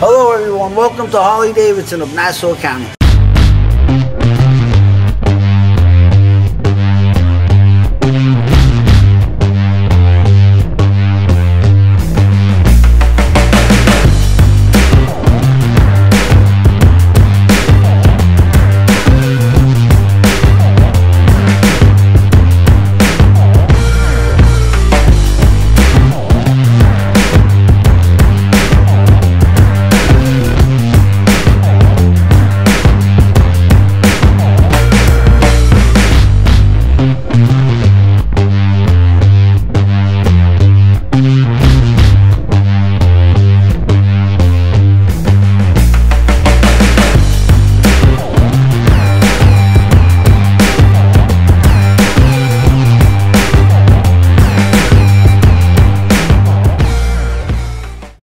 Hello everyone, welcome to Harley Davidson of Nassau County.